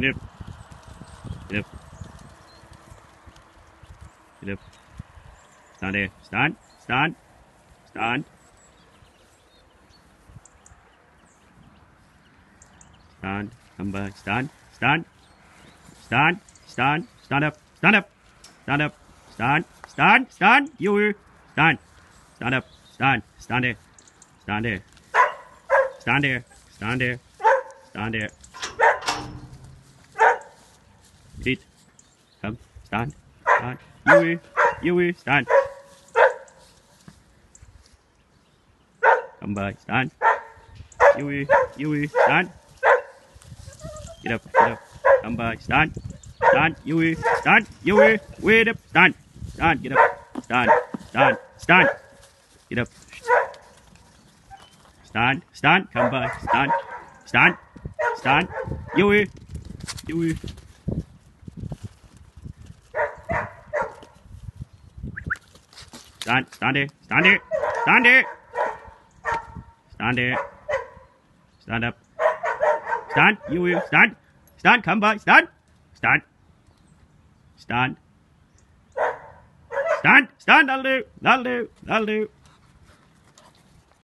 Get up. Up. Stand there. Stand. Stand. Stand. Stand. Come back. Stand. Stand. Stand. Stand. Stand up. Stand up. Stand up. Stand. Stand. Stand. You. Stand. Stand up. Stand. Stand there. Stand there. Stand there. Stand there. Stand there. Sit. Come. Stand. Stand. You. You. Stand. Come back. Stand. You. You. Stand. Get up. Get up. Come back. Stand. Stand. You. Stand. You. Wait up. Stand. Stand. Get up. Stand. Stand. Stand. Get up. Stand. Stand. Come back. Stand. Stand. Stand. You. You. Stand. Stand there. Stand there. Stand there. Stand there. Stand up. Stand. You will. Stand. Stand. Come back. Stand. Stand. Stand. Stand. Stand. That'll do. That'll do. That'll do.